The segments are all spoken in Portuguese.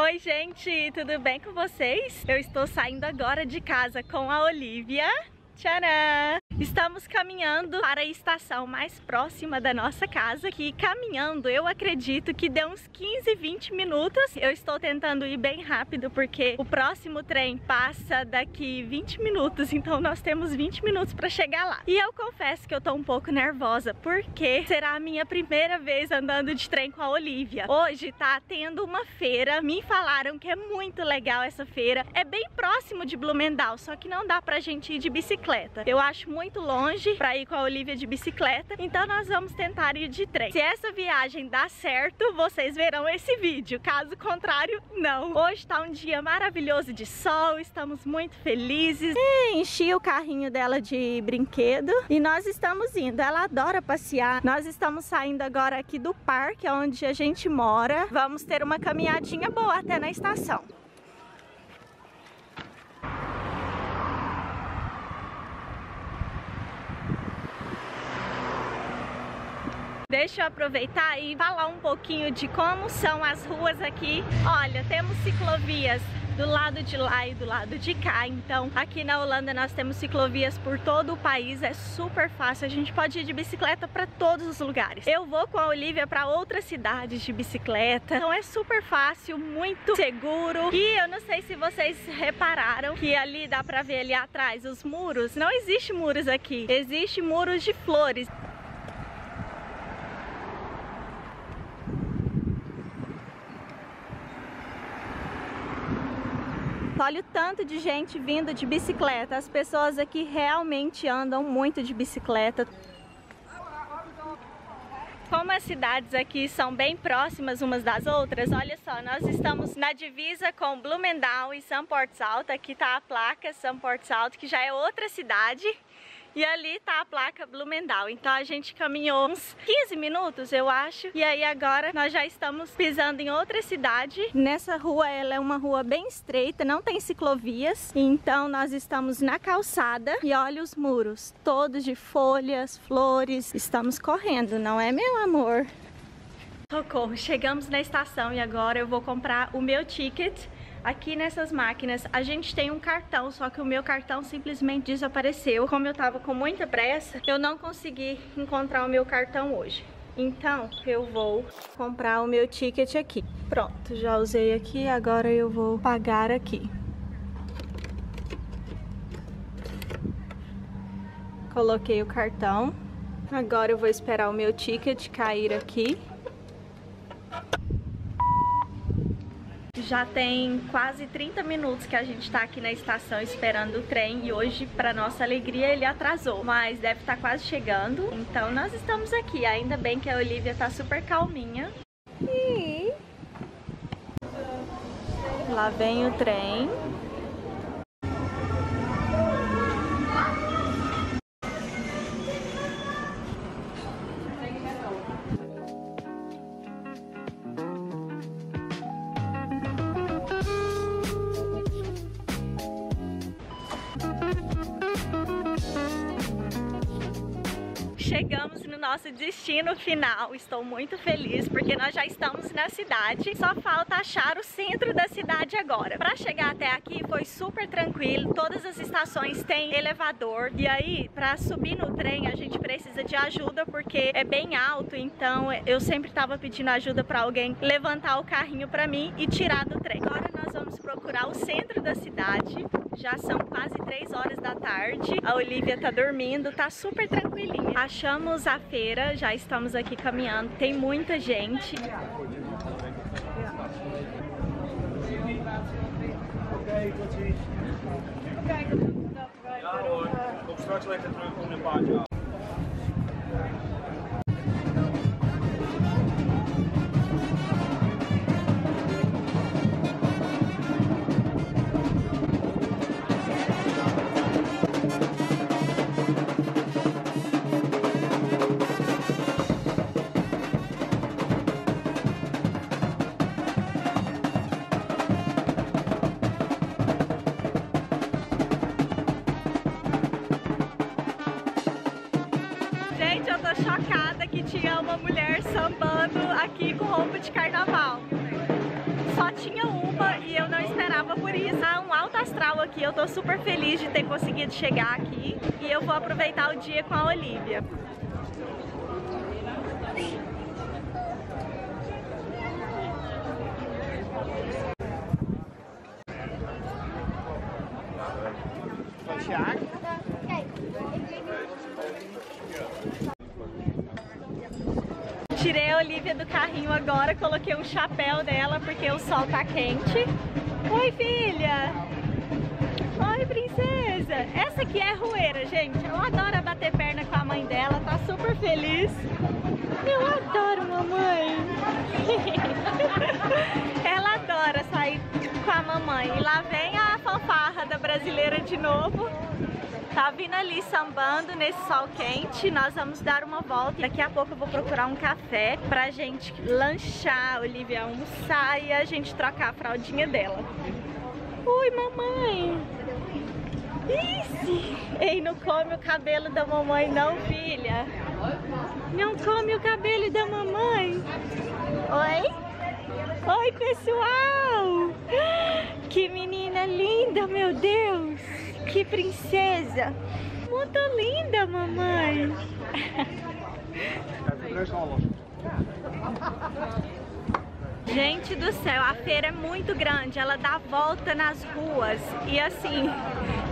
Oi, gente, tudo bem com vocês? Eu estou saindo agora de casa com a Olivia. Tcharam! Estamos caminhando para a estação mais próxima da nossa casa, que caminhando eu acredito que deu uns 15, 20 minutos. Eu estou tentando ir bem rápido porque o próximo trem passa daqui 20 minutos, então nós temos 20 minutos para chegar lá. E eu confesso que eu tô um pouco nervosa porque será a minha primeira vez andando de trem com a Olivia. Hoje tá tendo uma feira, me falaram que é muito legal essa feira. É bem próximo de Blumenau, só que não dá pra gente ir de bicicleta. Eu acho muito muito longe para ir com a Olivia de bicicleta, então nós vamos tentar ir de trem. Se essa viagem dar certo, vocês verão esse vídeo, caso contrário, não. Hoje tá um dia maravilhoso de sol, estamos muito felizes. E enchi o carrinho dela de brinquedo e nós estamos indo. Ela adora passear. Nós estamos saindo agora aqui do parque, onde a gente mora. Vamos ter uma caminhadinha boa até na estação. Deixa eu aproveitar e falar um pouquinho de como são as ruas aqui. Olha, temos ciclovias do lado de lá e do lado de cá. Então, aqui na Holanda nós temos ciclovias por todo o país, é super fácil. A gente pode ir de bicicleta para todos os lugares. Eu vou com a Olivia para outras cidades de bicicleta. Então é super fácil, muito seguro. E eu não sei se vocês repararam que ali dá para ver ali atrás os muros. Não existe muros aqui. Existe muros de flores. Olha o tanto de gente vindo de bicicleta. As pessoas aqui realmente andam muito de bicicleta. Como as cidades aqui são bem próximas umas das outras, olha só, nós estamos na divisa com Blumenau e São Portzalto. Aqui tá a placa São Portzalto, que já é outra cidade. E ali tá a placa Blumenau. Então a gente caminhou uns 15 minutos, eu acho. E aí agora nós já estamos pisando em outra cidade. Nessa rua, ela é uma rua bem estreita, não tem ciclovias. Então nós estamos na calçada e olha os muros, todos de folhas, flores. Estamos correndo, não é, meu amor? Socorro, chegamos na estação e agora eu vou comprar o meu ticket Aqui nessas máquinas a gente tem um cartão, só que o meu cartão simplesmente desapareceu. Como eu tava com muita pressa, eu não consegui encontrar o meu cartão hoje. Então eu vou comprar o meu ticket aqui. Pronto, já usei aqui, agora eu vou pagar aqui. Coloquei o cartão. Agora eu vou esperar o meu ticket cair aqui. Já tem quase 30 minutos que a gente está aqui na estação esperando o trem e hoje, para nossa alegria, ele atrasou, mas deve estar tá quase chegando. Então nós estamos aqui, ainda bem que a Olivia está super calminha. E... Lá vem o trem. Chegamos no nosso destino final. Estou muito feliz porque nós já estamos na cidade. Só falta achar o centro da cidade agora. Para chegar até aqui foi super tranquilo. Todas as estações têm elevador. E aí, para subir no trem, a gente precisa de ajuda porque é bem alto. Então, eu sempre estava pedindo ajuda para alguém levantar o carrinho para mim e tirar do trem. Agora vamos procurar o centro da cidade. Já são quase 3 horas da tarde. A Olivia tá dormindo, tá super tranquilinha. Achamos a feira, já estamos aqui caminhando. Tem muita gente. Ja een paar sambando aqui com roupa de carnaval. Só tinha uma astral aqui. Eu tô super feliz de ter conseguido chegar aqui e eu vou aproveitar o dia com a Olivia. Tirei a Olivia do carrinho agora, coloquei um chapéu nela porque o sol tá quente. Oi, filha! Oi, princesa! Essa aqui é a Rueira, gente. Ela adora bater perna com a mãe dela, tá super feliz. Eu adoro mamãe! Ela adora sair com a mamãe. E lá vem a fanfarra da brasileira de novo. Tá vindo ali sambando nesse sol quente. Nós vamos dar uma volta. Daqui a pouco eu vou procurar um café pra gente lanchar, a Olivia almoçar e a gente trocar a fraldinha dela. Ui, mamãe! Ixi! Ei, não come o cabelo da mamãe não, filha. Não come o cabelo da mamãe. Oi? Oi, pessoal! Que menina linda, meu Deus! Que princesa! Muito linda, mamãe! Gente do céu, a feira é muito grande, ela dá volta nas ruas e assim,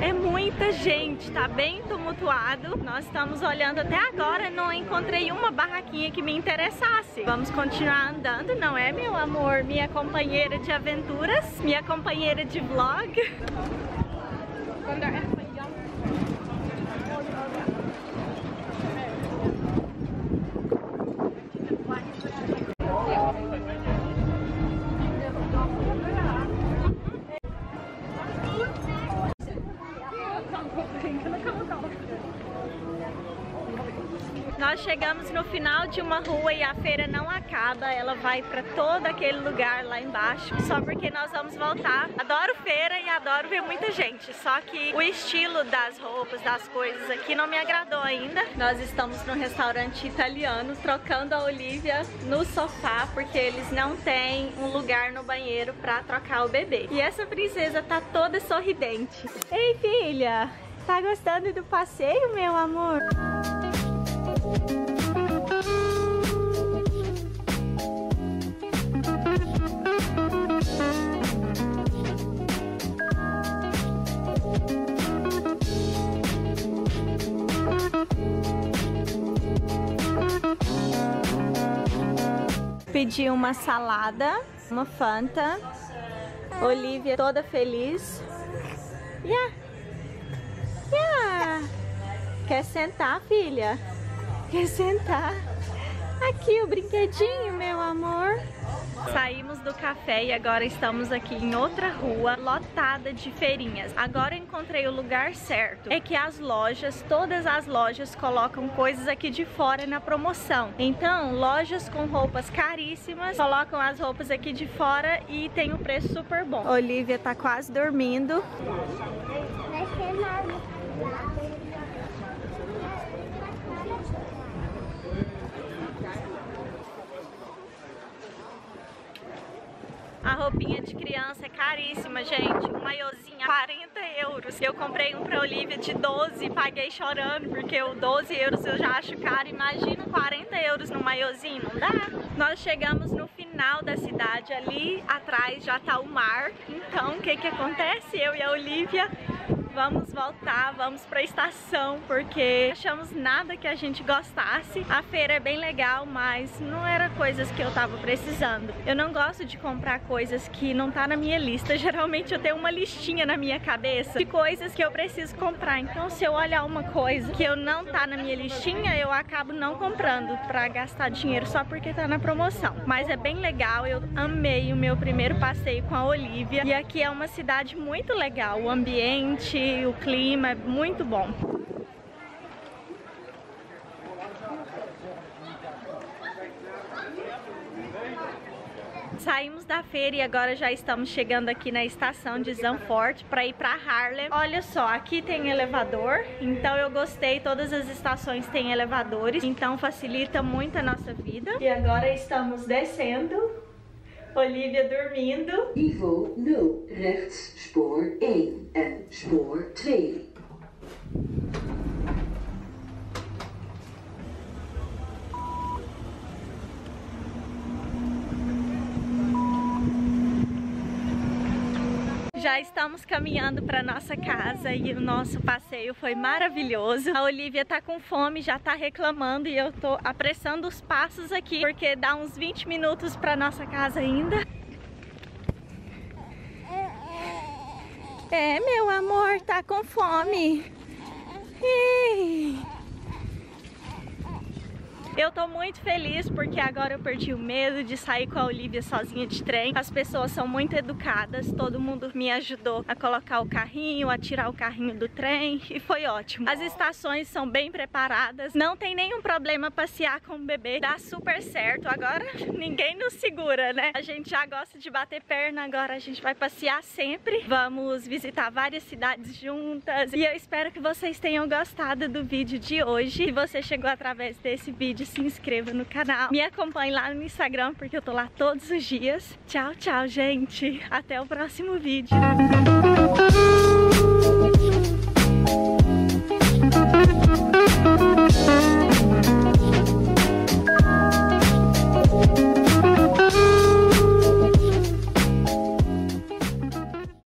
é muita gente, tá bem tumultuado. Nós estamos olhando até agora, não encontrei uma barraquinha que me interessasse. Vamos continuar andando, não é, meu amor? Minha companheira de aventuras, minha companheira de vlog. Nós chegamos no final de uma rua e a feira não acaba, ela vai pra todo aquele lugar lá embaixo, só porque nós vamos voltar. Adoro feira e adoro ver muita gente, só que o estilo das roupas, das coisas aqui não me agradou ainda. Nós estamos no restaurante italiano, trocando a Olivia no sofá, porque eles não têm um lugar no banheiro pra trocar o bebê. E essa princesa tá toda sorridente. Ei, filha! Tá gostando do passeio, meu amor? Pedi uma salada, uma Fanta. Olivia toda feliz. Yeah. Yeah. Quer sentar, filha? Quer sentar? Aqui o brinquedinho, meu amor. Saímos do café e agora estamos aqui em outra rua lotada de feirinhas. Agora encontrei o lugar certo. É que as lojas, todas as lojas colocam coisas aqui de fora na promoção. Então, lojas com roupas caríssimas colocam as roupas aqui de fora e tem um preço super bom. Olivia tá quase dormindo. Vai ser nada. A roupinha de criança é caríssima, gente. Um maiozinho 40 euros. Eu comprei um pra Olivia de 12 paguei chorando, porque o 12 euros eu já acho caro. Imagina 40 euros no maiozinho, não dá? Nós chegamos no final da cidade, ali atrás já tá o mar. Então, o que que acontece? Eu e a Olivia vamos voltar, vamos pra estação, porque achamos nada que a gente gostasse. A feira é bem legal, mas não era coisas que eu tava precisando. Eu não gosto de comprar coisas que não tá na minha lista. Geralmente eu tenho uma listinha na minha cabeça de coisas que eu preciso comprar. Então se eu olhar uma coisa que eu não tá na minha listinha, eu acabo não comprando pra gastar dinheiro só porque tá na promoção. Mas é bem legal, eu amei o meu primeiro passeio com a Olivia. E aqui é uma cidade muito legal, o ambiente, o clima é muito bom. Saímos da feira e agora já estamos chegando aqui na estação de Zanfort para ir para Harlem. Olha só, aqui tem elevador, então eu gostei, todas as estações têm elevadores, então facilita muito a nossa vida. E agora estamos descendo Olivia dormindo. Niveau 0, rechts spoor 1 en spoor 2. Já estamos caminhando para nossa casa e o nosso passeio foi maravilhoso. A Olivia tá com fome, já tá reclamando e eu tô apressando os passos aqui porque dá uns 20 minutos para nossa casa ainda. É, meu amor, tá com fome. Eu tô muito feliz porque agora eu perdi o medo de sair com a Olivia sozinha de trem. As pessoas são muito educadas, todo mundo me ajudou a colocar o carrinho, a tirar o carrinho do trem e foi ótimo. As estações são bem preparadas, não tem nenhum problema passear com o bebê, dá super certo. Agora ninguém nos segura, né? A gente já gosta de bater perna, agora a gente vai passear sempre. Vamos visitar várias cidades juntas e eu espero que vocês tenham gostado do vídeo de hoje. Se você chegou através desse vídeo, se inscreva no canal. Me acompanhe lá no Instagram, porque eu tô lá todos os dias. Tchau, tchau, gente. Até o próximo vídeo.